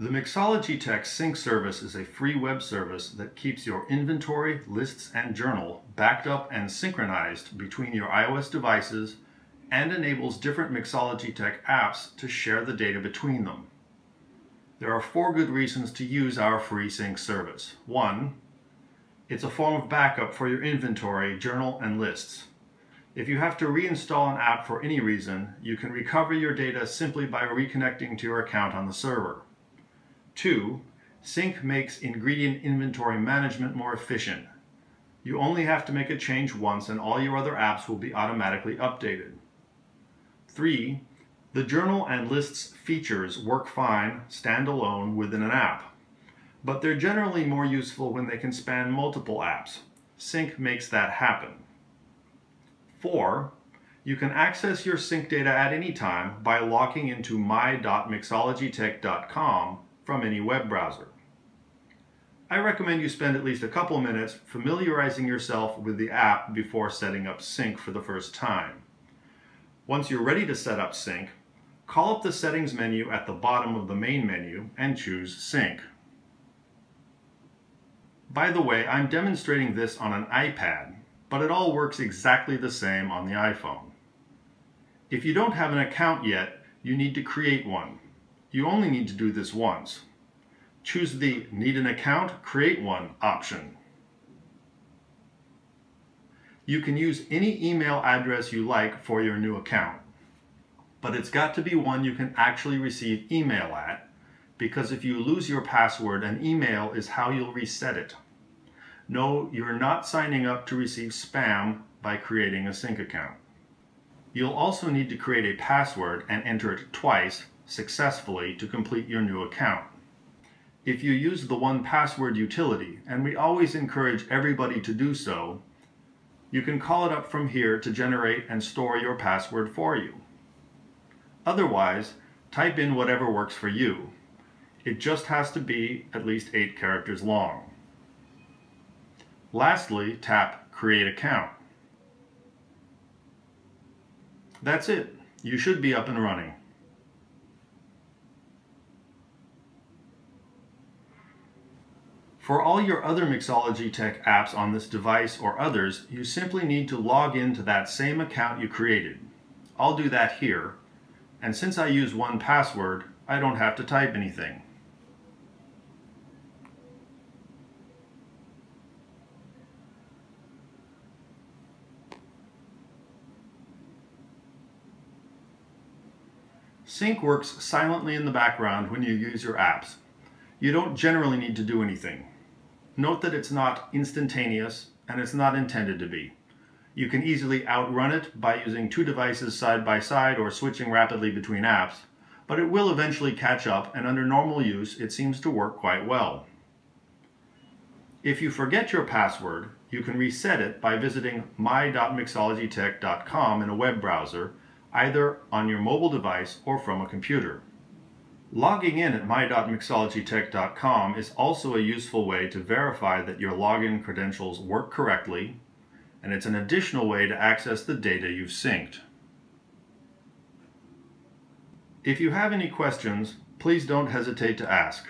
The Mixology Tech Sync service is a free web service that keeps your inventory, lists, and journal backed up and synchronized between your iOS devices and enables different Mixology Tech apps to share the data between them. There are four good reasons to use our free sync service. One, it's a form of backup for your inventory, journal, and lists. If you have to reinstall an app for any reason, you can recover your data simply by reconnecting to your account on the server. Two, Sync makes ingredient inventory management more efficient. You only have to make a change once and all your other apps will be automatically updated. Three, the journal and lists features work fine standalone within an app, but they're generally more useful when they can span multiple apps. Sync makes that happen. Four, you can access your sync data at any time by logging into my.mixologytech.com from any web browser. I recommend you spend at least a couple minutes familiarizing yourself with the app before setting up Sync for the first time. Once you're ready to set up Sync, call up the Settings menu at the bottom of the main menu and choose Sync. By the way, I'm demonstrating this on an iPad, but it all works exactly the same on the iPhone. If you don't have an account yet, you need to create one. You only need to do this once. Choose the Need an Account, Create One option. You can use any email address you like for your new account, but it's got to be one you can actually receive email at, because if you lose your password, an email is how you'll reset it. No, you're not signing up to receive spam by creating a sync account. You'll also need to create a password and enter it twice successfully to complete your new account. If you use the 1Password utility, and we always encourage everybody to do so, you can call it up from here to generate and store your password for you. Otherwise, type in whatever works for you. It just has to be at least 8 characters long. Lastly, tap Create Account. That's it. You should be up and running. For all your other Mixology Tech apps on this device or others, you simply need to log into that same account you created. I'll do that here, and since I use 1Password, I don't have to type anything. Sync works silently in the background when you use your apps. You don't generally need to do anything. Note that it's not instantaneous and it's not intended to be. You can easily outrun it by using two devices side by side or switching rapidly between apps, but it will eventually catch up and under normal use it seems to work quite well. If you forget your password, you can reset it by visiting my.mixologytech.com in a web browser, either on your mobile device or from a computer. Logging in at my.mixologytech.com is also a useful way to verify that your login credentials work correctly, and it's an additional way to access the data you've synced. If you have any questions, please don't hesitate to ask.